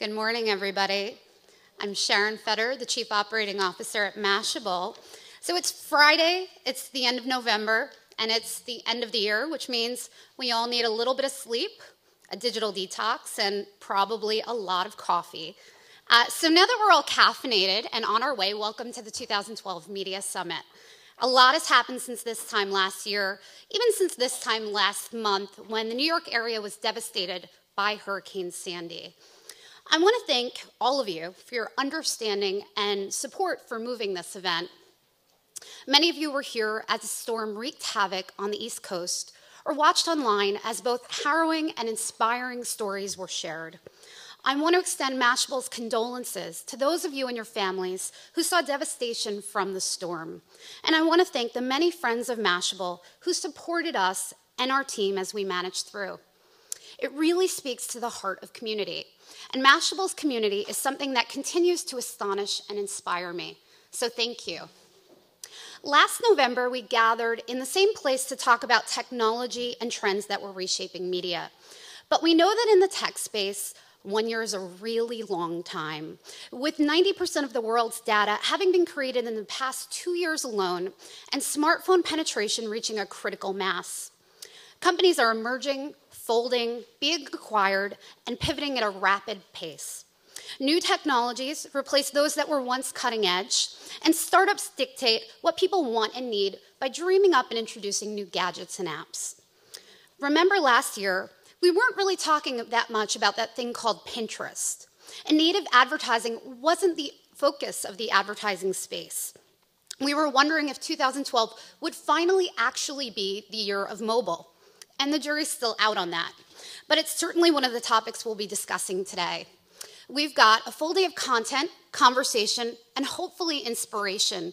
Good morning, everybody. I'm Sharon Feder, the Chief Operating Officer at Mashable. So it's Friday, it's the end of November, and it's the end of the year, which means we all need a little bit of sleep, a digital detox, and probably a lot of coffee. Uh, so now that we're all caffeinated and on our way, welcome to the 2012 Media Summit. A lot has happened since this time last year, even since this time last month when the New York area was devastated by Hurricane Sandy. I want to thank all of you for your understanding and support for moving this event. Many of you were here as the storm wreaked havoc on the East Coast or watched online as both harrowing and inspiring stories were shared. I want to extend Mashable's condolences to those of you and your families who saw devastation from the storm. And I want to thank the many friends of Mashable who supported us and our team as we managed through. It really speaks to the heart of community. And Mashable's community is something that continues to astonish and inspire me. So thank you. Last November, we gathered in the same place to talk about technology and trends that were reshaping media. But we know that in the tech space, one year is a really long time. With 90% of the world's data having been created in the past two years alone, and smartphone penetration reaching a critical mass. Companies are emerging, folding, being acquired, and pivoting at a rapid pace. New technologies replace those that were once cutting edge, and startups dictate what people want and need by dreaming up and introducing new gadgets and apps. Remember last year, we weren't really talking that much about that thing called Pinterest. And native advertising wasn't the focus of the advertising space. We were wondering if 2012 would finally actually be the year of mobile and the jury's still out on that. But it's certainly one of the topics we'll be discussing today. We've got a full day of content, conversation, and hopefully inspiration.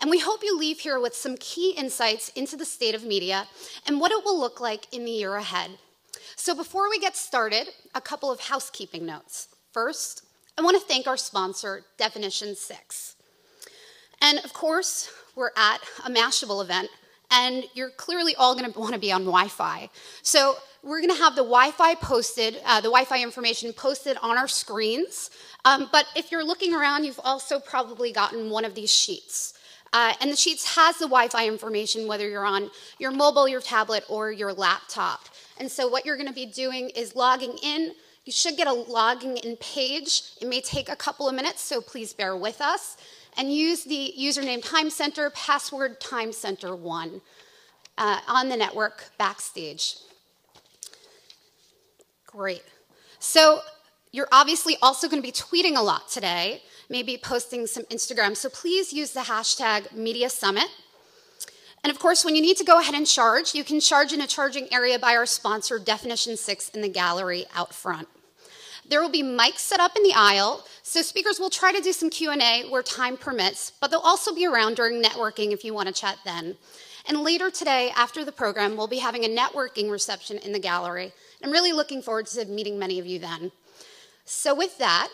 And we hope you leave here with some key insights into the state of media and what it will look like in the year ahead. So before we get started, a couple of housekeeping notes. First, I want to thank our sponsor, Definition 6. And of course, we're at a Mashable event, and you're clearly all going to want to be on Wi-Fi. So we're going to have the Wi-Fi posted, uh, the Wi-Fi information posted on our screens. Um, but if you're looking around, you've also probably gotten one of these sheets. Uh, and the sheets has the Wi-Fi information, whether you're on your mobile, your tablet, or your laptop. And so what you're going to be doing is logging in. You should get a logging in page. It may take a couple of minutes, so please bear with us and use the username Time Center, password Time Center 1 uh, on the network backstage. Great. So you're obviously also going to be tweeting a lot today, maybe posting some Instagram. So please use the hashtag Media Summit. And of course, when you need to go ahead and charge, you can charge in a charging area by our sponsor, Definition 6, in the gallery out front. There will be mics set up in the aisle, so speakers will try to do some Q&A where time permits, but they'll also be around during networking if you want to chat then. And later today, after the program, we'll be having a networking reception in the gallery. I'm really looking forward to meeting many of you then. So with that,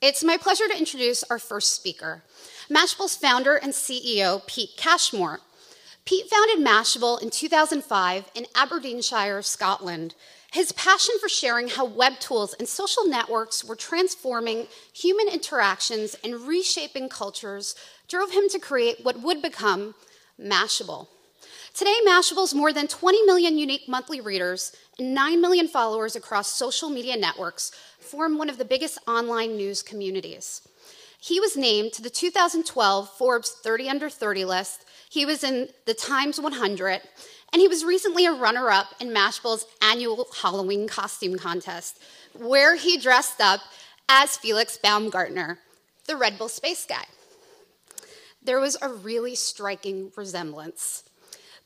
it's my pleasure to introduce our first speaker, Mashable's founder and CEO, Pete Cashmore. Pete founded Mashable in 2005 in Aberdeenshire, Scotland, his passion for sharing how web tools and social networks were transforming human interactions and reshaping cultures drove him to create what would become Mashable. Today, Mashable's more than 20 million unique monthly readers and 9 million followers across social media networks form one of the biggest online news communities. He was named to the 2012 Forbes 30 Under 30 list. He was in the Times 100, and he was recently a runner up in Mashable's annual Halloween costume contest, where he dressed up as Felix Baumgartner, the Red Bull space guy. There was a really striking resemblance.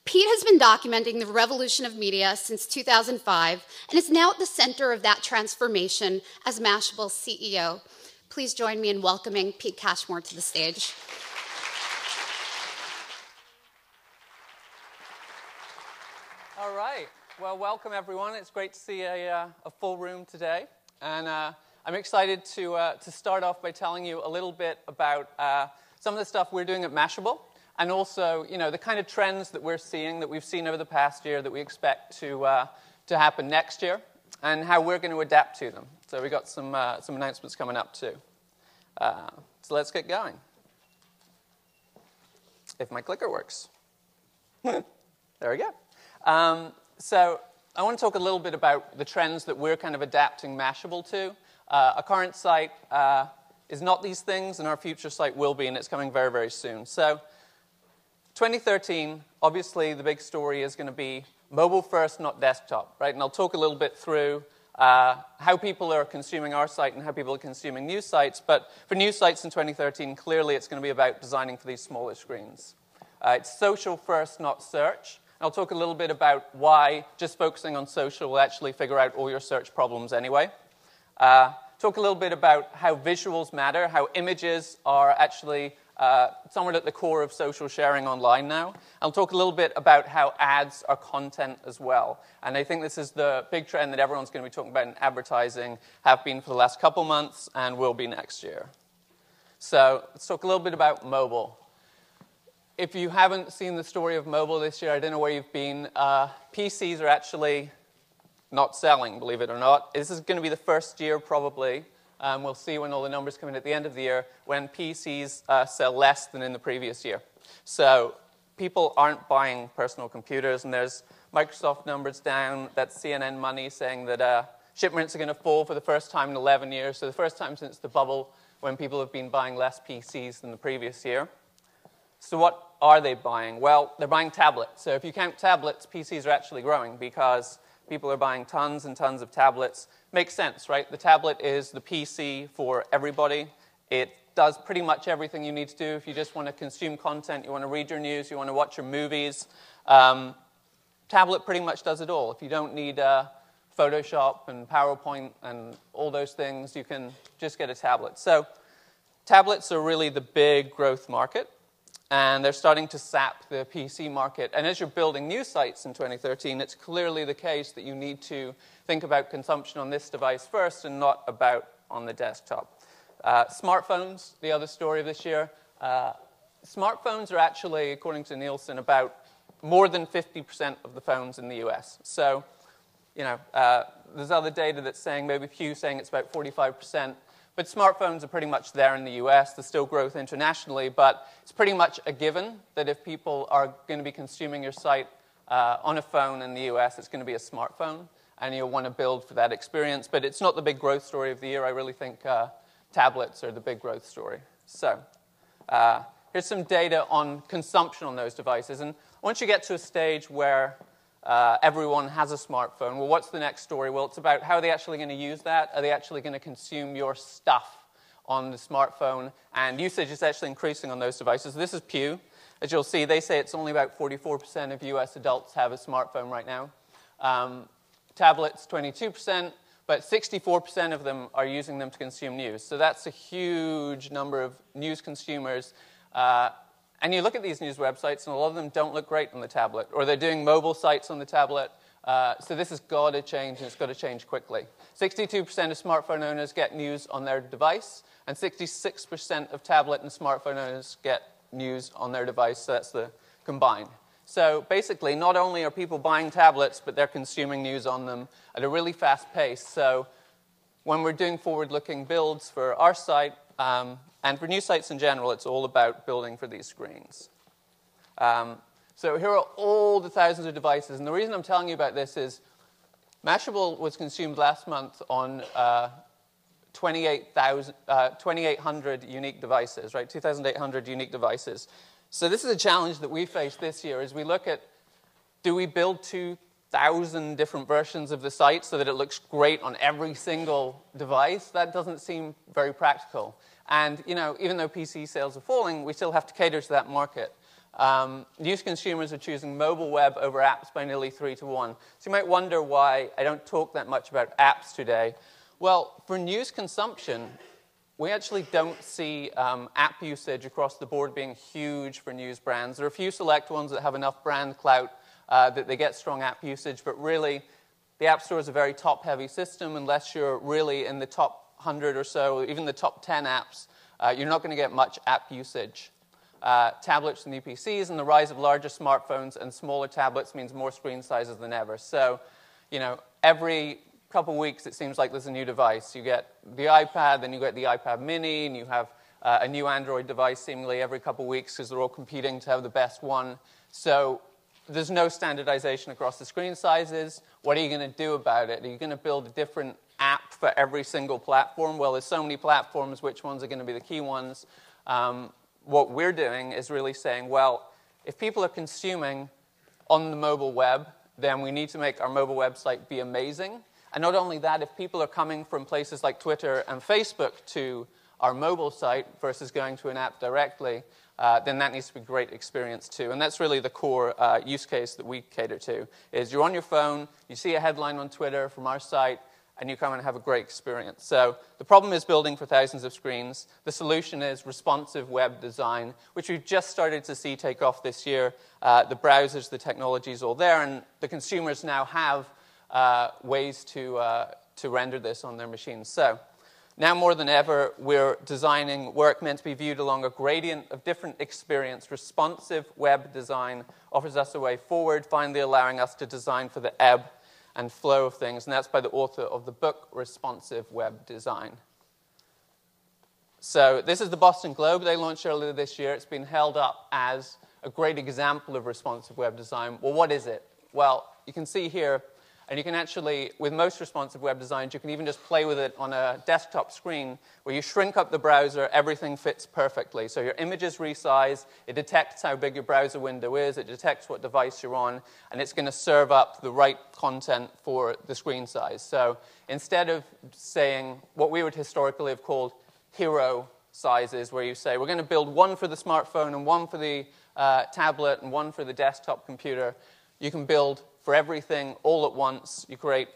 Pete has been documenting the revolution of media since 2005 and is now at the center of that transformation as Mashable's CEO. Please join me in welcoming Pete Cashmore to the stage. Right. Well, welcome everyone. It's great to see a, uh, a full room today. And uh, I'm excited to, uh, to start off by telling you a little bit about uh, some of the stuff we're doing at Mashable and also, you know, the kind of trends that we're seeing, that we've seen over the past year, that we expect to, uh, to happen next year, and how we're going to adapt to them. So we've got some, uh, some announcements coming up too. So let's get going. If my clicker works. there we go. Um, so I want to talk a little bit about the trends that we're kind of adapting Mashable to. Uh, our current site uh, is not these things, and our future site will be, and it's coming very, very soon. So 2013, obviously the big story is going to be mobile first, not desktop, right? And I'll talk a little bit through uh, how people are consuming our site and how people are consuming new sites. But for new sites in 2013, clearly it's going to be about designing for these smaller screens. Uh, it's social first, not search. I'll talk a little bit about why just focusing on social will actually figure out all your search problems anyway. Uh, talk a little bit about how visuals matter, how images are actually uh, somewhat at the core of social sharing online now. I'll talk a little bit about how ads are content as well. And I think this is the big trend that everyone's going to be talking about in advertising, have been for the last couple months, and will be next year. So let's talk a little bit about mobile. If you haven't seen the story of mobile this year, I don't know where you've been. Uh, PCs are actually not selling, believe it or not. This is going to be the first year, probably, um, we'll see when all the numbers come in at the end of the year when PCs uh, sell less than in the previous year. So people aren't buying personal computers, and there's Microsoft numbers down. That's CNN money saying that uh, shipments are going to fall for the first time in 11 years. So the first time since the bubble when people have been buying less PCs than the previous year. So what are they buying? Well, they're buying tablets. So if you count tablets, PCs are actually growing because people are buying tons and tons of tablets makes sense, right? The tablet is the PC for everybody. It does pretty much everything you need to do. If you just want to consume content, you want to read your news, you want to watch your movies, um, tablet pretty much does it all. If you don't need uh, Photoshop and PowerPoint and all those things, you can just get a tablet. So tablets are really the big growth market and they're starting to sap the PC market. And as you're building new sites in 2013, it's clearly the case that you need to think about consumption on this device first and not about on the desktop. Uh, smartphones, the other story of this year. Uh, smartphones are actually, according to Nielsen, about more than 50% of the phones in the US. So, you know, uh, there's other data that's saying, maybe Pew saying it's about 45%. But smartphones are pretty much there in the US. There's still growth internationally, but it's pretty much a given that if people are going to be consuming your site uh, on a phone in the US, it's going to be a smartphone, and you'll want to build for that experience. But it's not the big growth story of the year. I really think uh, tablets are the big growth story. So uh, here's some data on consumption on those devices. And once you get to a stage where uh, everyone has a smartphone. Well, what's the next story? Well, it's about how are they actually going to use that? Are they actually going to consume your stuff on the smartphone? And usage is actually increasing on those devices. This is Pew. As you'll see, they say it's only about 44% of US adults have a smartphone right now. Um, tablets, 22%, but 64% of them are using them to consume news. So that's a huge number of news consumers. Uh, and you look at these news websites, and a lot of them don't look great on the tablet, or they're doing mobile sites on the tablet. Uh, so this has got to change, and it's got to change quickly. 62% of smartphone owners get news on their device, and 66% of tablet and smartphone owners get news on their device. So that's the combined. So basically, not only are people buying tablets, but they're consuming news on them at a really fast pace. So when we're doing forward-looking builds for our site, um, and for new sites in general, it's all about building for these screens. Um, so here are all the thousands of devices. And the reason I'm telling you about this is Mashable was consumed last month on uh, 28,800 uh, unique devices, right? 2,800 unique devices. So this is a challenge that we face this year as we look at do we build 2,000 different versions of the site so that it looks great on every single device? That doesn't seem very practical. And you know, even though PC sales are falling, we still have to cater to that market. Um, news consumers are choosing mobile web over apps by nearly three to one. So you might wonder why I don't talk that much about apps today. Well, for news consumption, we actually don't see um, app usage across the board being huge for news brands. There are a few select ones that have enough brand clout uh, that they get strong app usage, but really, the App Store is a very top heavy system unless you're really in the top 100 or so, even the top 10 apps, uh, you're not going to get much app usage. Uh, tablets and new PCs and the rise of larger smartphones and smaller tablets means more screen sizes than ever. So, you know, every couple of weeks, it seems like there's a new device. You get the iPad, then you get the iPad mini, and you have uh, a new Android device seemingly every couple of weeks because they're all competing to have the best one. So there's no standardization across the screen sizes. What are you going to do about it? Are you going to build a different for every single platform? Well, there's so many platforms, which ones are going to be the key ones? Um, what we're doing is really saying, well, if people are consuming on the mobile web, then we need to make our mobile website be amazing. And not only that, if people are coming from places like Twitter and Facebook to our mobile site versus going to an app directly, uh, then that needs to be a great experience too. And that's really the core uh, use case that we cater to, is you're on your phone, you see a headline on Twitter from our site, and you come and have a great experience. So the problem is building for thousands of screens. The solution is responsive web design, which we've just started to see take off this year. Uh, the browsers, the technology is all there, and the consumers now have uh, ways to, uh, to render this on their machines. So now more than ever, we're designing work meant to be viewed along a gradient of different experience. Responsive web design offers us a way forward, finally allowing us to design for the ebb and flow of things. And that's by the author of the book, Responsive Web Design. So this is the Boston Globe they launched earlier this year. It's been held up as a great example of responsive web design. Well, what is it? Well, you can see here and you can actually, with most responsive web designs, you can even just play with it on a desktop screen where you shrink up the browser, everything fits perfectly. So your image is resized, it detects how big your browser window is, it detects what device you're on, and it's going to serve up the right content for the screen size. So instead of saying what we would historically have called hero sizes, where you say, we're going to build one for the smartphone and one for the uh, tablet and one for the desktop computer, you can build for everything all at once. You create a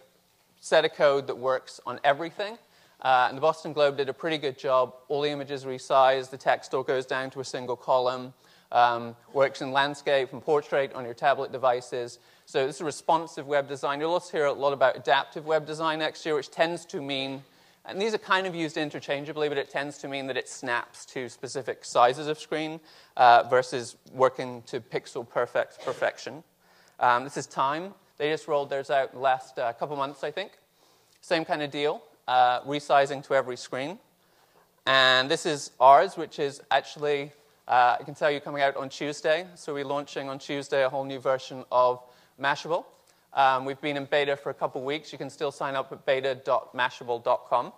set of code that works on everything. Uh, and the Boston Globe did a pretty good job. All the images resized, the text all goes down to a single column, um, works in landscape and portrait on your tablet devices. So this is responsive web design. You'll also hear a lot about adaptive web design next year, which tends to mean, and these are kind of used interchangeably, but it tends to mean that it snaps to specific sizes of screen uh, versus working to pixel perfect perfection. Um, this is Time. They just rolled theirs out last uh, couple months, I think. Same kind of deal, uh, resizing to every screen. And this is ours, which is actually, uh, I can tell you, coming out on Tuesday. So we're launching on Tuesday a whole new version of Mashable. Um, we've been in beta for a couple weeks. You can still sign up at beta.mashable.com.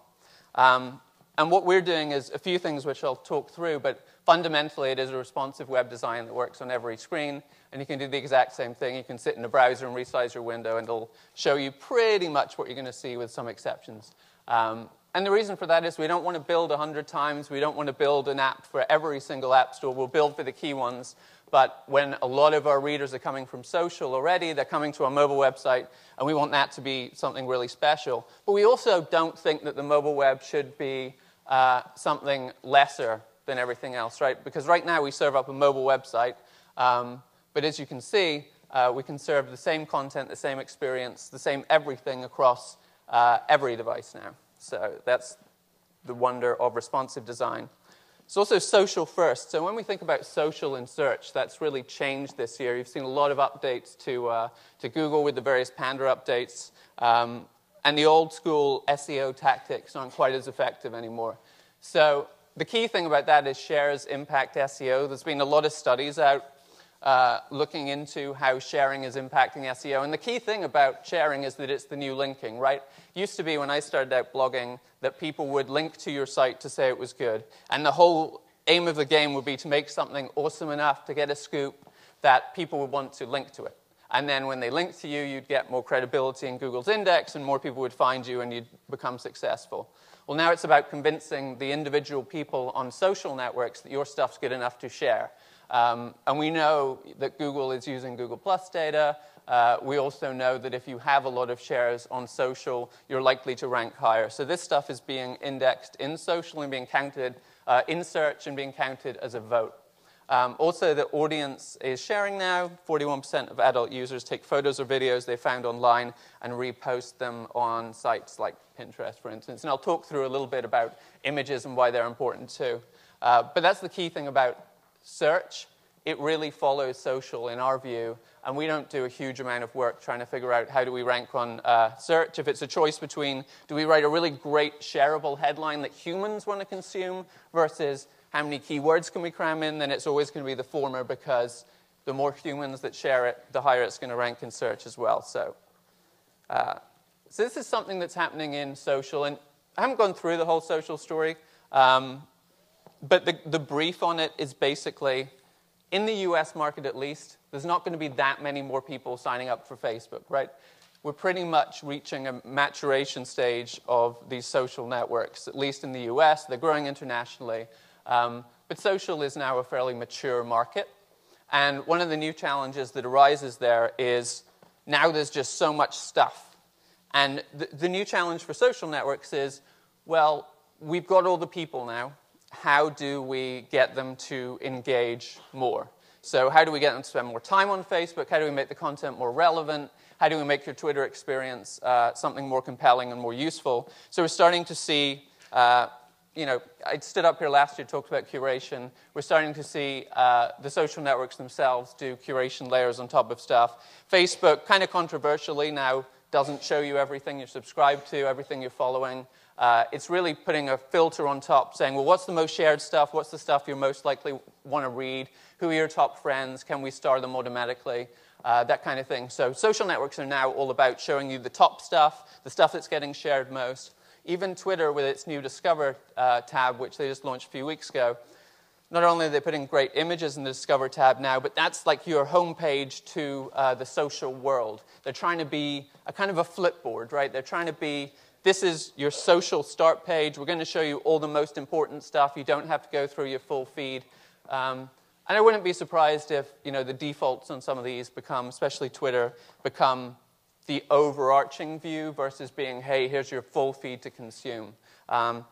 Um, and what we're doing is a few things which I'll talk through, but fundamentally it is a responsive web design that works on every screen. And you can do the exact same thing. You can sit in a browser and resize your window, and it'll show you pretty much what you're going to see with some exceptions. Um, and the reason for that is we don't want to build 100 times. We don't want to build an app for every single app store. We'll build for the key ones. But when a lot of our readers are coming from social already, they're coming to our mobile website, and we want that to be something really special. But we also don't think that the mobile web should be uh, something lesser than everything else, right? Because right now we serve up a mobile website. Um, but as you can see, uh, we can serve the same content, the same experience, the same everything across uh, every device now. So that's the wonder of responsive design. It's also social first. So when we think about social in search, that's really changed this year. You've seen a lot of updates to, uh, to Google with the various Panda updates. Um, and the old school SEO tactics aren't quite as effective anymore. So the key thing about that is shares impact SEO. There's been a lot of studies out uh, looking into how sharing is impacting SEO. And the key thing about sharing is that it's the new linking, right? Used to be when I started out blogging that people would link to your site to say it was good. And the whole aim of the game would be to make something awesome enough to get a scoop that people would want to link to it. And then when they linked to you, you'd get more credibility in Google's index, and more people would find you, and you'd become successful. Well, now it's about convincing the individual people on social networks that your stuff's good enough to share. Um, and we know that Google is using Google Plus data. Uh, we also know that if you have a lot of shares on social, you're likely to rank higher. So this stuff is being indexed in social and being counted uh, in search and being counted as a vote. Um, also, the audience is sharing now. 41% of adult users take photos or videos they found online and repost them on sites like Pinterest, for instance. And I'll talk through a little bit about images and why they're important too. Uh, but that's the key thing about search it really follows social in our view, and we don't do a huge amount of work trying to figure out how do we rank on uh, search. If it's a choice between do we write a really great shareable headline that humans want to consume versus how many keywords can we cram in, then it's always going to be the former because the more humans that share it, the higher it's going to rank in search as well. So, uh, so this is something that's happening in social, and I haven't gone through the whole social story, um, but the, the brief on it is basically in the US market at least, there's not going to be that many more people signing up for Facebook, right? We're pretty much reaching a maturation stage of these social networks, at least in the US. They're growing internationally. Um, but social is now a fairly mature market. And one of the new challenges that arises there is now there's just so much stuff. And the, the new challenge for social networks is well, we've got all the people now how do we get them to engage more? So, how do we get them to spend more time on Facebook? How do we make the content more relevant? How do we make your Twitter experience uh, something more compelling and more useful? So, we're starting to see, uh, you know, I stood up here last year, talked about curation. We're starting to see uh, the social networks themselves do curation layers on top of stuff. Facebook, kind of controversially now, doesn't show you everything you're subscribed to, everything you're following. Uh, it's really putting a filter on top saying, well, what's the most shared stuff? What's the stuff you most likely want to read? Who are your top friends? Can we star them automatically? Uh, that kind of thing. So social networks are now all about showing you the top stuff, the stuff that's getting shared most. Even Twitter, with its new Discover uh, tab, which they just launched a few weeks ago, not only are they putting great images in the Discover tab now, but that's like your homepage to uh, the social world. They're trying to be a kind of a flipboard, right? They're trying to be this is your social start page. We're going to show you all the most important stuff. You don't have to go through your full feed. Um, and I wouldn't be surprised if you know, the defaults on some of these become, especially Twitter, become the overarching view versus being, hey, here's your full feed to consume. Um,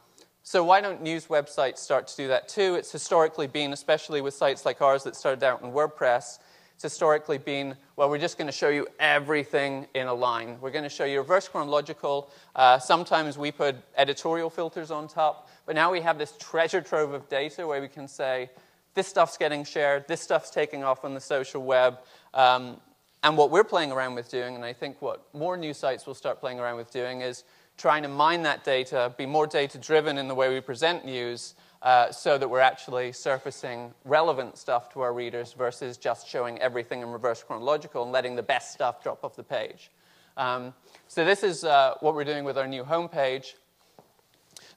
so why don't news websites start to do that too? It's historically been, especially with sites like ours that started out in WordPress, it's historically been, well, we're just going to show you everything in a line. We're going to show you reverse chronological. Uh, sometimes we put editorial filters on top, but now we have this treasure trove of data where we can say, this stuff's getting shared, this stuff's taking off on the social web. Um, and what we're playing around with doing, and I think what more news sites will start playing around with doing, is trying to mine that data, be more data driven in the way we present news, uh, so that we're actually surfacing relevant stuff to our readers versus just showing everything in reverse chronological and letting the best stuff drop off the page. Um, so this is uh, what we're doing with our new homepage.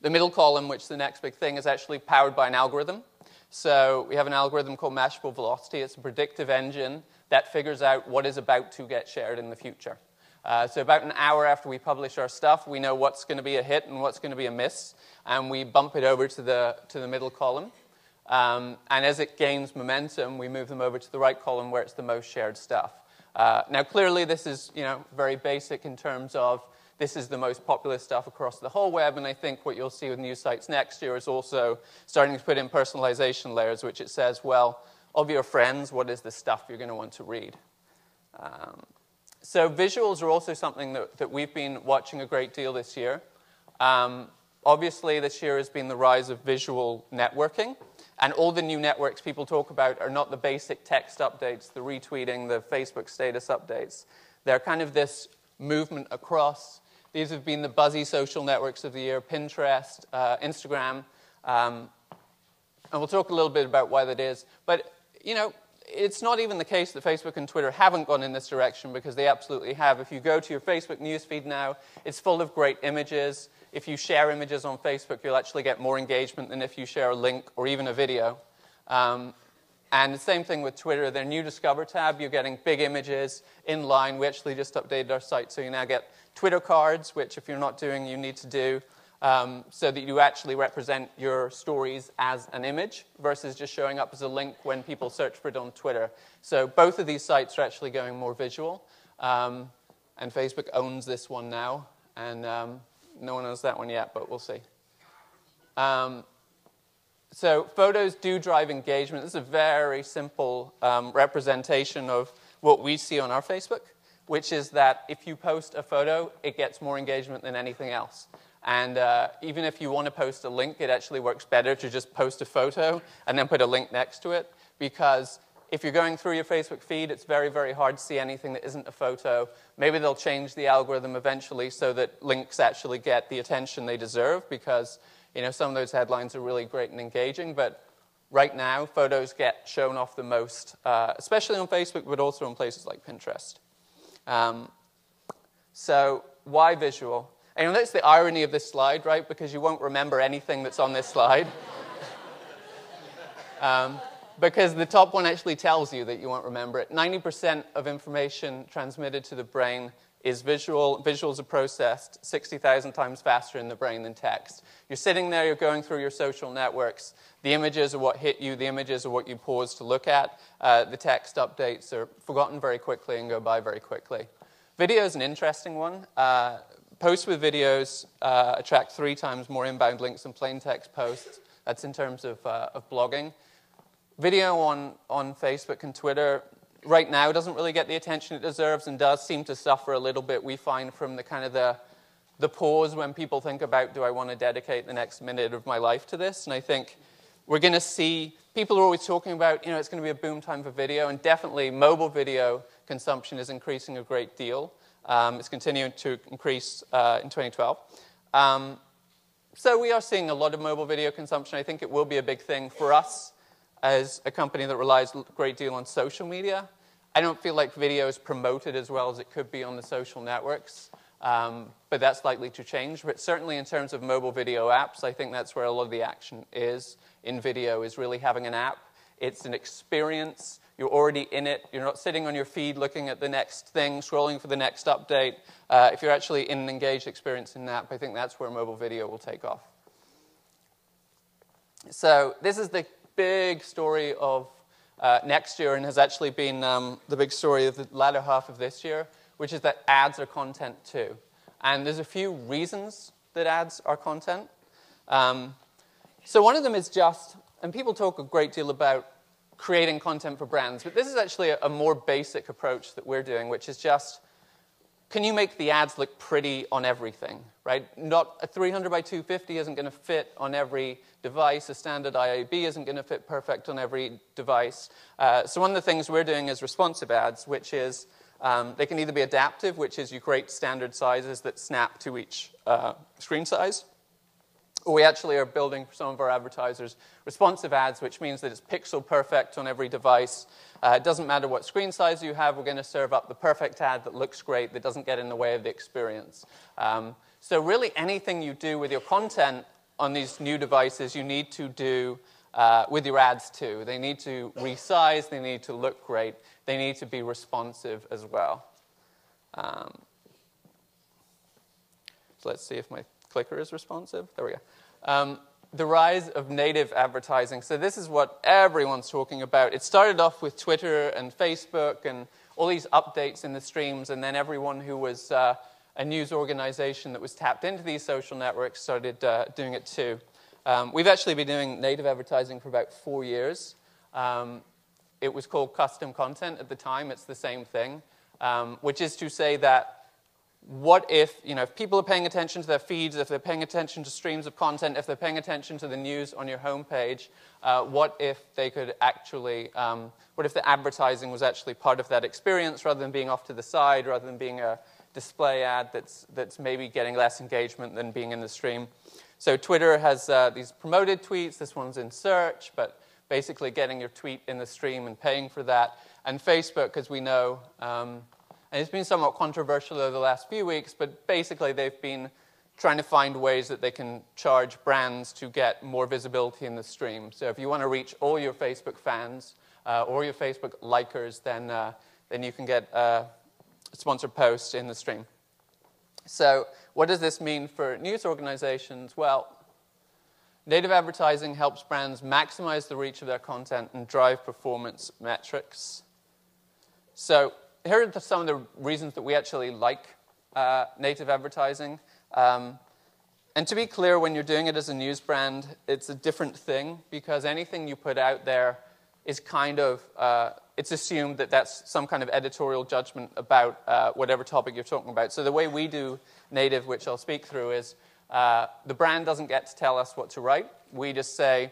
The middle column, which is the next big thing, is actually powered by an algorithm. So we have an algorithm called Mashable Velocity. It's a predictive engine that figures out what is about to get shared in the future. Uh, so about an hour after we publish our stuff, we know what's going to be a hit and what's going to be a miss, and we bump it over to the, to the middle column. Um, and as it gains momentum, we move them over to the right column where it's the most shared stuff. Uh, now, clearly, this is you know, very basic in terms of this is the most popular stuff across the whole web, and I think what you'll see with news sites next year is also starting to put in personalization layers, which it says, well, of your friends, what is the stuff you're going to want to read? Um, so visuals are also something that, that we've been watching a great deal this year. Um, obviously, this year has been the rise of visual networking. And all the new networks people talk about are not the basic text updates, the retweeting, the Facebook status updates. They're kind of this movement across. These have been the buzzy social networks of the year Pinterest, uh, Instagram. Um, and we'll talk a little bit about why that is. But, you know, it's not even the case that Facebook and Twitter haven't gone in this direction because they absolutely have. If you go to your Facebook newsfeed now, it's full of great images. If you share images on Facebook, you'll actually get more engagement than if you share a link or even a video. Um, and the same thing with Twitter. Their new Discover tab, you're getting big images in line. We actually just updated our site, so you now get Twitter cards, which if you're not doing, you need to do um, so that you actually represent your stories as an image versus just showing up as a link when people search for it on Twitter. So both of these sites are actually going more visual. Um, and Facebook owns this one now. And um, no one owns that one yet, but we'll see. Um, so photos do drive engagement. This is a very simple um, representation of what we see on our Facebook, which is that if you post a photo, it gets more engagement than anything else. And uh, even if you want to post a link, it actually works better to just post a photo and then put a link next to it because if you're going through your Facebook feed, it's very, very hard to see anything that isn't a photo. Maybe they'll change the algorithm eventually so that links actually get the attention they deserve because you know, some of those headlines are really great and engaging, but right now, photos get shown off the most, uh, especially on Facebook, but also on places like Pinterest. Um, so, why visual? And that's the irony of this slide, right? Because you won't remember anything that's on this slide. um, because the top one actually tells you that you won't remember it. 90% of information transmitted to the brain is visual. Visuals are processed 60,000 times faster in the brain than text. You're sitting there, you're going through your social networks. The images are what hit you, the images are what you pause to look at. Uh, the text updates are forgotten very quickly and go by very quickly. Video is an interesting one. Uh, posts with videos uh, attract three times more inbound links than plain text posts. That's in terms of, uh, of blogging. Video on, on Facebook and Twitter right now doesn't really get the attention it deserves and does seem to suffer a little bit, we find, from the kind of the, the pause when people think about, do I want to dedicate the next minute of my life to this? And I think we're going to see, people are always talking about, you know, it's going to be a boom time for video, and definitely mobile video consumption is increasing a great deal. Um, it's continuing to increase uh, in 2012. Um, so we are seeing a lot of mobile video consumption. I think it will be a big thing for us as a company that relies a great deal on social media. I don't feel like video is promoted as well as it could be on the social networks, um, but that's likely to change. But certainly in terms of mobile video apps, I think that's where a lot of the action is in video, is really having an app. It's an experience. You're already in it. You're not sitting on your feed looking at the next thing, scrolling for the next update. Uh, if you're actually in an engaged experience in that, I think that's where mobile video will take off. So this is the big story of uh, next year and has actually been um, the big story of the latter half of this year, which is that ads are content too. And there's a few reasons that ads are content. Um, so one of them is just, and people talk a great deal about creating content for brands, but this is actually a, a more basic approach that we're doing, which is just can you make the ads look pretty on everything, right? Not a 300 by 250 isn't going to fit on every device. A standard IAB isn't going to fit perfect on every device. Uh, so one of the things we're doing is responsive ads, which is um, they can either be adaptive, which is you create standard sizes that snap to each uh, screen size, we actually are building for some of our advertisers responsive ads, which means that it's pixel perfect on every device. Uh, it doesn't matter what screen size you have, we're going to serve up the perfect ad that looks great, that doesn't get in the way of the experience. Um, so, really, anything you do with your content on these new devices, you need to do uh, with your ads too. They need to resize, they need to look great, they need to be responsive as well. Um, so, let's see if my clicker is responsive. There we go. Um, the rise of native advertising. So, this is what everyone's talking about. It started off with Twitter and Facebook and all these updates in the streams, and then everyone who was uh, a news organization that was tapped into these social networks started uh, doing it too. Um, we've actually been doing native advertising for about four years. Um, it was called custom content at the time, it's the same thing, um, which is to say that what if, you know, if people are paying attention to their feeds, if they're paying attention to streams of content, if they're paying attention to the news on your homepage, uh, what if they could actually, um, what if the advertising was actually part of that experience rather than being off to the side, rather than being a display ad that's, that's maybe getting less engagement than being in the stream? So Twitter has uh, these promoted tweets, this one's in search, but basically getting your tweet in the stream and paying for that. And Facebook, as we know, um, and it's been somewhat controversial over the last few weeks, but basically they've been trying to find ways that they can charge brands to get more visibility in the stream. So if you want to reach all your Facebook fans uh, or your Facebook likers, then, uh, then you can get a sponsored post in the stream. So what does this mean for news organizations? Well, native advertising helps brands maximize the reach of their content and drive performance metrics. So here are some of the reasons that we actually like uh, native advertising. Um, and to be clear, when you're doing it as a news brand, it's a different thing because anything you put out there is kind of, uh, it's assumed that that's some kind of editorial judgment about uh, whatever topic you're talking about. So the way we do native, which I'll speak through, is uh, the brand doesn't get to tell us what to write. We just say,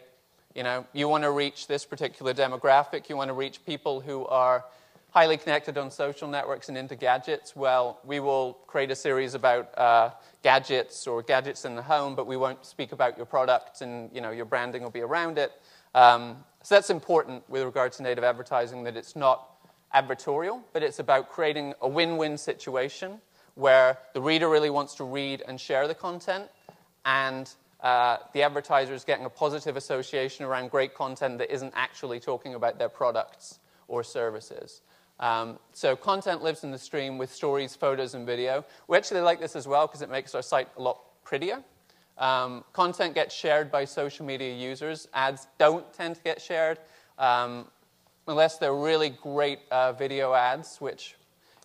You know, you want to reach this particular demographic, you want to reach people who are highly connected on social networks and into gadgets. Well, we will create a series about uh, gadgets or gadgets in the home, but we won't speak about your product and you know, your branding will be around it. Um, so that's important with regard to native advertising that it's not advertorial, but it's about creating a win win situation where the reader really wants to read and share the content, and uh, the advertiser is getting a positive association around great content that isn't actually talking about their products or services. Um, so content lives in the stream with stories, photos, and video. We actually like this as well because it makes our site a lot prettier. Um, content gets shared by social media users. Ads don't tend to get shared um, unless they're really great uh, video ads, which,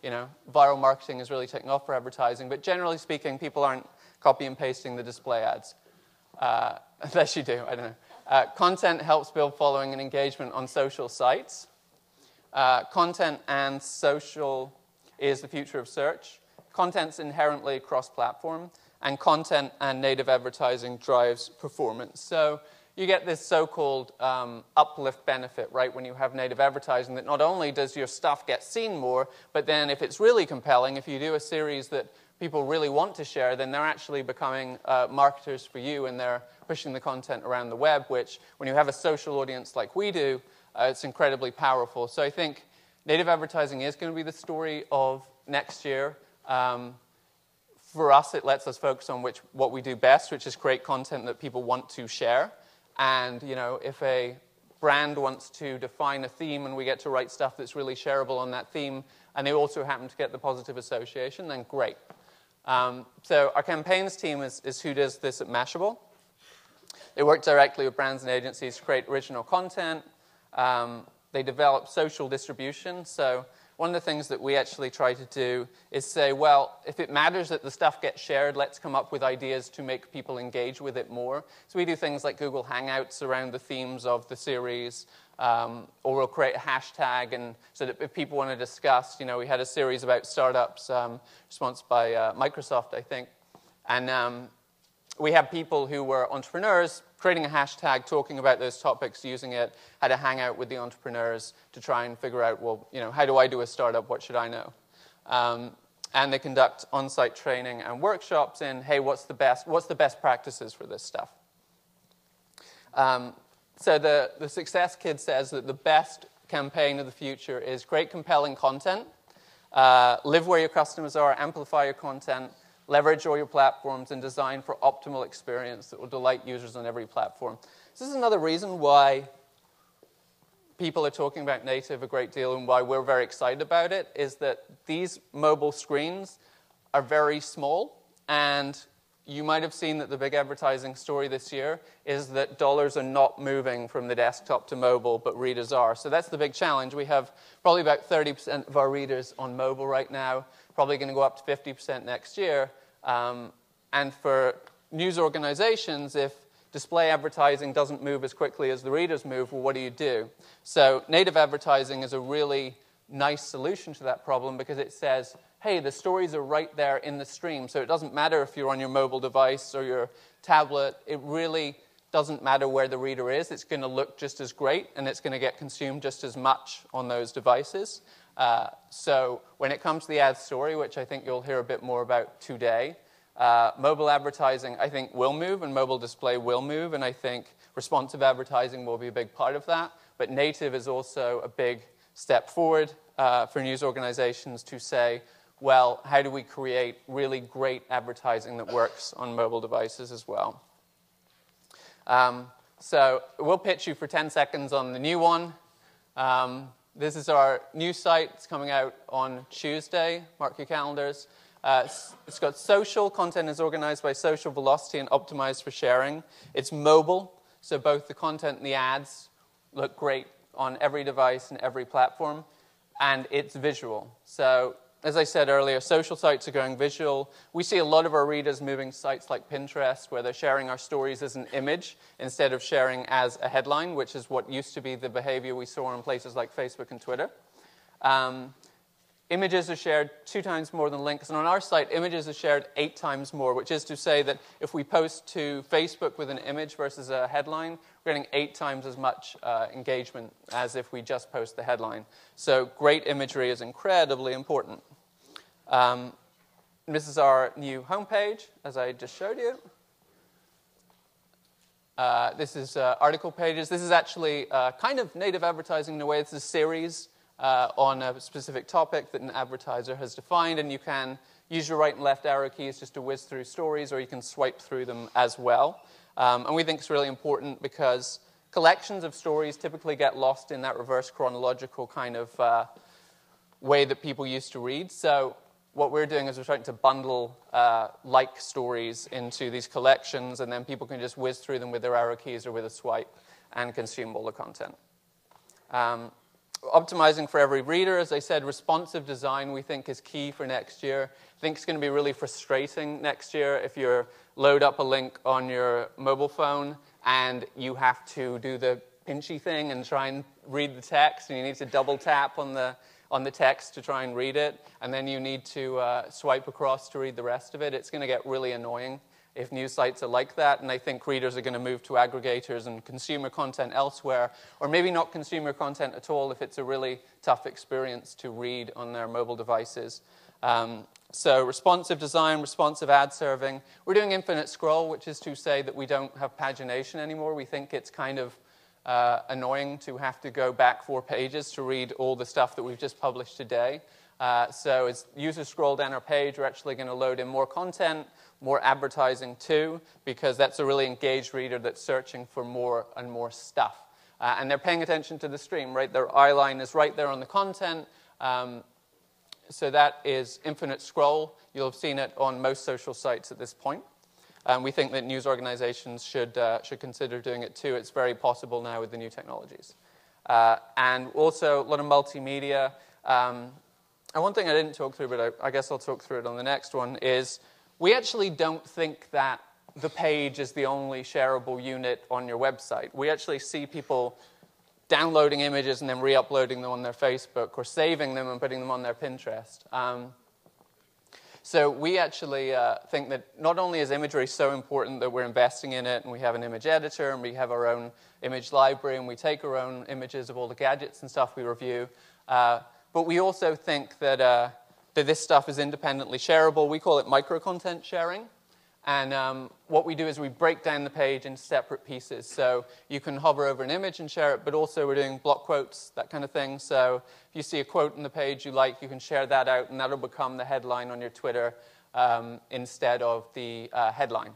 you know, viral marketing is really taking off for advertising. But generally speaking, people aren't copy and pasting the display ads. Uh, unless you do, I don't know. Uh, content helps build following and engagement on social sites. Uh, content and social is the future of search. Content's inherently cross-platform and content and native advertising drives performance. So you get this so-called um, uplift benefit, right, when you have native advertising that not only does your stuff get seen more, but then if it's really compelling, if you do a series that people really want to share, then they're actually becoming uh, marketers for you and they're pushing the content around the web, which when you have a social audience like we do, it's incredibly powerful. So I think native advertising is going to be the story of next year. Um, for us, it lets us focus on which, what we do best, which is create content that people want to share. And you know, if a brand wants to define a theme and we get to write stuff that's really shareable on that theme, and they also happen to get the positive association, then great. Um, so our campaigns team is, is, who does this at Mashable. They work directly with brands and agencies to create original content. Um, they develop social distribution. So one of the things that we actually try to do is say, well, if it matters that the stuff gets shared, let's come up with ideas to make people engage with it more. So we do things like Google Hangouts around the themes of the series, um, or we'll create a hashtag, and so that if people want to discuss, you know, we had a series about startups, um, sponsored by uh, Microsoft, I think, and um, we had people who were entrepreneurs creating a hashtag, talking about those topics, using it, had a hangout with the entrepreneurs to try and figure out, well, you know, how do I do a startup? What should I know? Um, and they conduct on-site training and workshops in, hey, what's the best, what's the best practices for this stuff? Um, so the, the Success Kid says that the best campaign of the future is create compelling content, uh, live where your customers are, amplify your content, leverage all your platforms, and design for optimal experience that will delight users on every platform. This is another reason why people are talking about native a great deal and why we're very excited about it is that these mobile screens are very small and you might have seen that the big advertising story this year is that dollars are not moving from the desktop to mobile, but readers are. So that's the big challenge. We have probably about 30% of our readers on mobile right now probably going to go up to 50% next year. Um, and for news organizations, if display advertising doesn't move as quickly as the readers move, well, what do you do? So native advertising is a really nice solution to that problem because it says, hey, the stories are right there in the stream. So it doesn't matter if you're on your mobile device or your tablet. It really doesn't matter where the reader is. It's going to look just as great and it's going to get consumed just as much on those devices. Uh, so when it comes to the ad story, which I think you'll hear a bit more about today, uh, mobile advertising, I think, will move, and mobile display will move, and I think responsive advertising will be a big part of that. But native is also a big step forward uh, for news organizations to say, well, how do we create really great advertising that works on mobile devices as well? Um, so we'll pitch you for 10 seconds on the new one. Um, this is our new site. It's coming out on Tuesday. Mark your calendars. Uh, it's got social. Content is organized by social velocity and optimized for sharing. It's mobile, so both the content and the ads look great on every device and every platform. And it's visual. So as I said earlier, social sites are going visual. We see a lot of our readers moving sites like Pinterest, where they're sharing our stories as an image instead of sharing as a headline, which is what used to be the behavior we saw on places like Facebook and Twitter. Um, images are shared two times more than links. And on our site, images are shared eight times more, which is to say that if we post to Facebook with an image versus a headline, we're getting eight times as much uh, engagement as if we just post the headline. So great imagery is incredibly important. Um, this is our new homepage, as I just showed you. Uh, this is uh, article pages. This is actually uh, kind of native advertising in a way. It's a series uh, on a specific topic that an advertiser has defined, and you can use your right and left arrow keys just to whiz through stories, or you can swipe through them as well. Um, and we think it's really important because collections of stories typically get lost in that reverse chronological kind of uh, way that people used to read. So what we're doing is we're trying to bundle uh, like stories into these collections, and then people can just whiz through them with their arrow keys or with a swipe and consume all the content. Um, optimizing for every reader, as I said, responsive design we think is key for next year. I think it's going to be really frustrating next year if you load up a link on your mobile phone and you have to do the pinchy thing and try and read the text, and you need to double tap on the on the text to try and read it, and then you need to uh, swipe across to read the rest of it. It's going to get really annoying if news sites are like that, and I think readers are going to move to aggregators and consumer content elsewhere, or maybe not consumer content at all if it's a really tough experience to read on their mobile devices. Um, so responsive design, responsive ad serving. We're doing infinite scroll, which is to say that we don't have pagination anymore. We think it's kind of uh, annoying to have to go back four pages to read all the stuff that we've just published today. Uh, so as users scroll down our page, we're actually going to load in more content, more advertising too, because that's a really engaged reader that's searching for more and more stuff. Uh, and they're paying attention to the stream, right? Their eye line is right there on the content. Um, so that is infinite scroll. You'll have seen it on most social sites at this point. And we think that news organizations should, uh, should consider doing it too. It's very possible now with the new technologies. Uh, and also a lot of multimedia. Um, and one thing I didn't talk through, but I, I guess I'll talk through it on the next one, is we actually don't think that the page is the only shareable unit on your website. We actually see people downloading images and then re uploading them on their Facebook or saving them and putting them on their Pinterest. Um, so we actually uh, think that not only is imagery so important that we're investing in it and we have an image editor and we have our own image library and we take our own images of all the gadgets and stuff we review, uh, but we also think that, uh, that this stuff is independently shareable. We call it micro content sharing. And um, what we do is we break down the page into separate pieces. So you can hover over an image and share it, but also we're doing block quotes, that kind of thing. So if you see a quote in the page you like, you can share that out, and that'll become the headline on your Twitter um, instead of the uh, headline.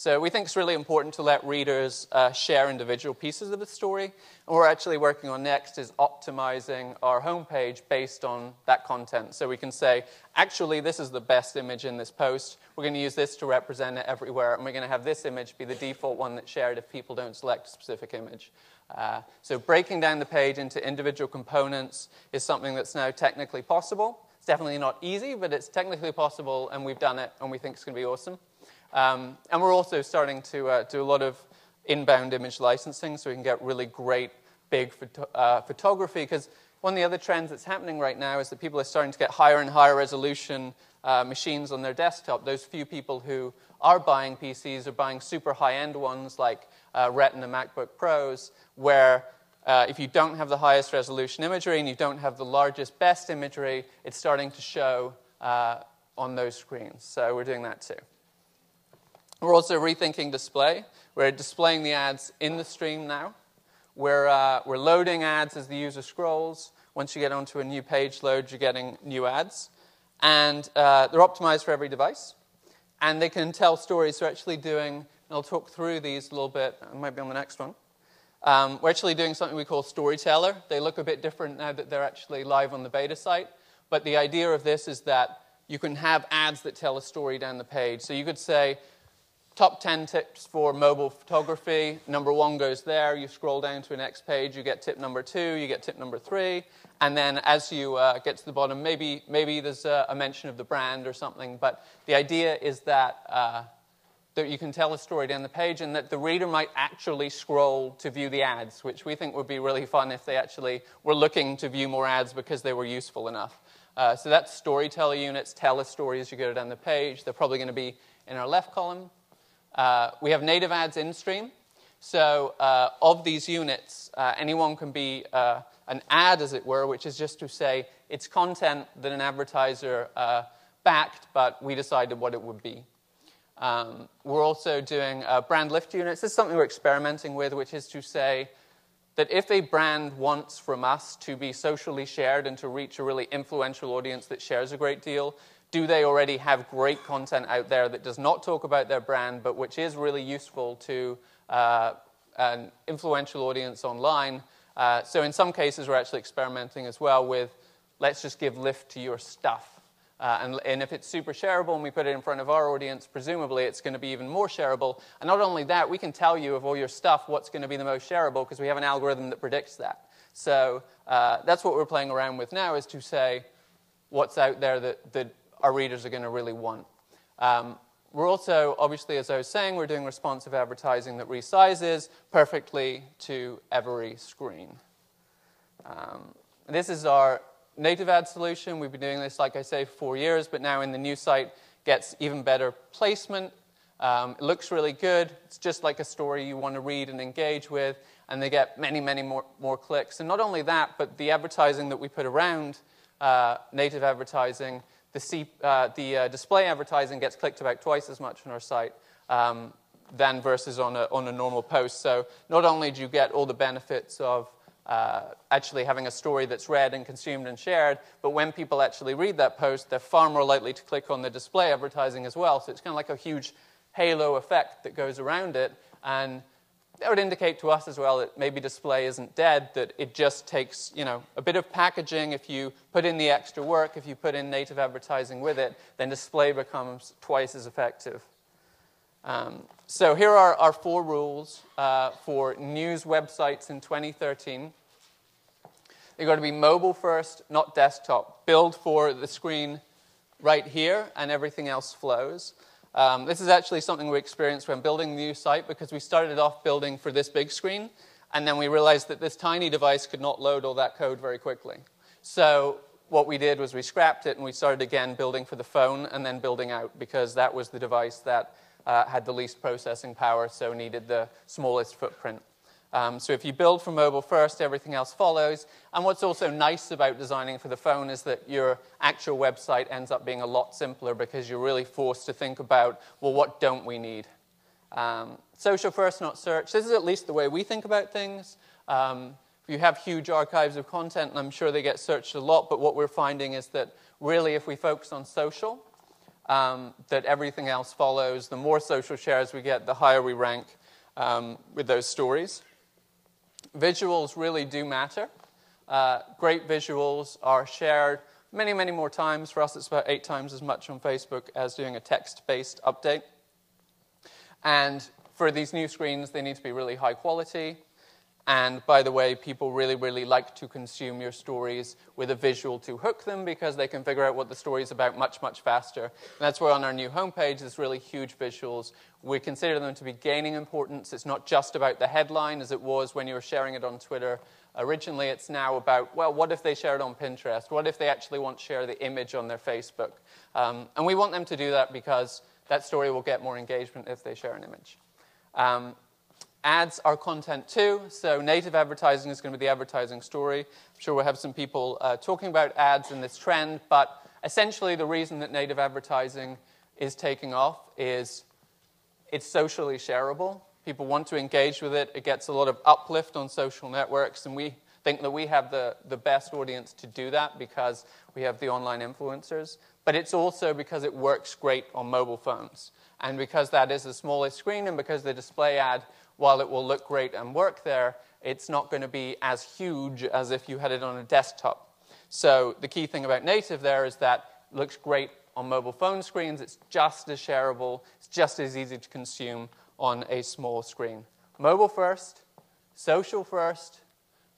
So we think it's really important to let readers uh, share individual pieces of the story. And what we're actually working on next is optimizing our homepage based on that content. So we can say, actually, this is the best image in this post. We're going to use this to represent it everywhere, and we're going to have this image be the default one that's shared if people don't select a specific image. Uh, so breaking down the page into individual components is something that's now technically possible. It's definitely not easy, but it's technically possible, and we've done it, and we think it's going to be awesome. Um, and we're also starting to uh, do a lot of inbound image licensing so we can get really great big photo- uh, photography. Because one of the other trends that's happening right now is that people are starting to get higher and higher resolution uh, machines on their desktop. Those few people who are buying PCs are buying super high end ones like uh, Retina MacBook Pros, where uh, if you don't have the highest resolution imagery and you don't have the largest, best imagery, it's starting to show uh, on those screens. So we're doing that too. We're also rethinking display. We're displaying the ads in the stream now. We're, uh, we're loading ads as the user scrolls. Once you get onto a new page load, you're getting new ads. And uh, they're optimized for every device. And they can tell stories. We're actually doing, and I'll talk through these a little bit, I might be on the next one. Um, we're actually doing something we call Storyteller. They look a bit different now that they're actually live on the beta site. But the idea of this is that you can have ads that tell a story down the page. So you could say, Top 10 tips for mobile photography. Number one goes there. You scroll down to the next page, you get tip number two, you get tip number three. And then as you uh, get to the bottom, maybe, maybe there's a, a, mention of the brand or something. But the idea is that, uh, that you can tell a story down the page and that the reader might actually scroll to view the ads, which we think would be really fun if they actually were looking to view more ads because they were useful enough. Uh, so that's storyteller units, tell a story as you go down the page. They're probably going to be in our left column. Uh, we have native ads in stream. So uh, of these units, uh, anyone can be uh, an ad, as it were, which is just to say it's content that an advertiser uh, backed, but we decided what it would be. Um, we're also doing brand lift units. This is something we're experimenting with, which is to say that if a brand wants from us to be socially shared and to reach a really influential audience that shares a great deal, do they already have great content out there that does not talk about their brand, but which is really useful to uh, an influential audience online? Uh, so, in some cases, we're actually experimenting as well with let's just give lift to your stuff. Uh, and, and, if it's super shareable and we put it in front of our audience, presumably it's going to be even more shareable. And not only that, we can tell you of all your stuff what's going to be the most shareable because we have an algorithm that predicts that. So uh, that's what we're playing around with now is to say what's out there that, that our readers are going to really want. Um, we're also, obviously, as I was saying, we're doing responsive advertising that resizes perfectly to every screen. Um, this is our native ad solution. We've been doing this, like I say, for four years, but now in the new site gets even better placement. Um, it looks really good. It's just like a story you want to read and engage with, and they get many, many more, more clicks. And not only that, but the advertising that we put around uh, native advertising, the, C, uh, the uh, display advertising gets clicked about twice as much on our site um, than versus on a, on a normal post. So not only do you get all the benefits of uh, actually having a story that's read and consumed and shared. But when people actually read that post, they're far more likely to click on the display advertising as well. So it's kind of like a huge halo effect that goes around it. And that would indicate to us as well that maybe display isn't dead, that it just takes you know, a bit of packaging. If you put in the extra work, if you put in native advertising with it, then display becomes twice as effective. Um, so here are our four rules uh, for news websites in 2013. They've got to be mobile first, not desktop. Build for the screen right here, and everything else flows. Um, this is actually something we experienced when building the new site because we started off building for this big screen, and then we realized that this tiny device could not load all that code very quickly. So what we did was we scrapped it and we started again building for the phone and then building out because that was the device that uh, had the least processing power, so needed the smallest footprint. Um, so if you build for mobile first, everything else follows. And what's also nice about designing for the phone is that your actual website ends up being a lot simpler because you're really forced to think about, well, what don't we need? Um, social first, not search. This is at least the way we think about things. Um, you have huge archives of content, and I'm sure they get searched a lot, but what we're finding is that really if we focus on social, um, that everything else follows. The more social shares we get, the higher we rank um, with those stories. Visuals really do matter. Uh, great visuals are shared many, many more times. For us, it's about eight times as much on Facebook as doing a text based update. And for these new screens, they need to be really high quality. And by the way, people really, really like to consume your stories with a visual to hook them because they can figure out what the story is about much, much faster. And that's why on our new homepage, there's really huge visuals. We consider them to be gaining importance. It's not just about the headline as it was when you were sharing it on Twitter. Originally, it's now about, well, what if they share it on Pinterest? What if they actually want to share the image on their Facebook? Um, and we want them to do that because that story will get more engagement if they share an image. Um, Ads are content too, so native advertising is going to be the advertising story. I'm sure we'll have some people uh, talking about ads and this trend, but essentially the reason that native advertising is taking off is it's socially shareable. People want to engage with it. It gets a lot of uplift on social networks, and we think that we have the, the best audience to do that because we have the online influencers. But it's also because it works great on mobile phones. And because that is the smallest screen, and because the display ad while it will look great and work there, it's not going to be as huge as if you had it on a desktop. So the key thing about native there is that it looks great on mobile phone screens. It's just as shareable. It's just as easy to consume on a small screen. Mobile first, social first,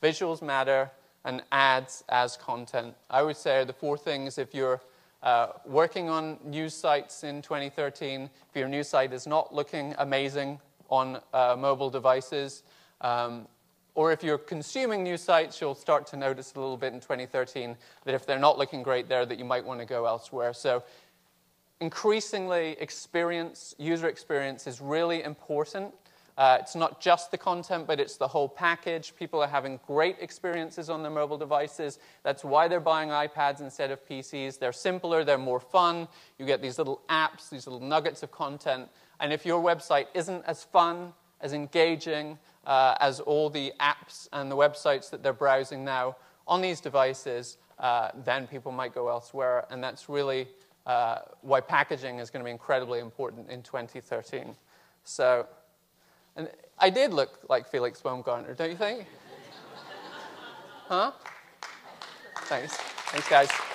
visuals matter, and ads as content. I would say are the four things if you're uh, working on news sites in 2013, if your news site is not looking amazing on uh, mobile devices. Um, or if you're consuming new sites, you'll start to notice a little bit in 2013 that if they're not looking great there, that you might want to go elsewhere. So increasingly, experience, user experience is really important. Uh, it's not just the content, but it's the whole package. People are having great experiences on their mobile devices. That's why they're buying iPads instead of PCs. They're simpler, they're more fun. You get these little apps, these little nuggets of content. And if your website isn't as fun, as engaging uh, as all the apps and the websites that they're browsing now on these devices, uh, then people might go elsewhere. And that's really uh, why packaging is going to be incredibly important in 2013. So, and I did look like Felix Baumgartner, don't you think? huh? Thanks. Thanks, guys.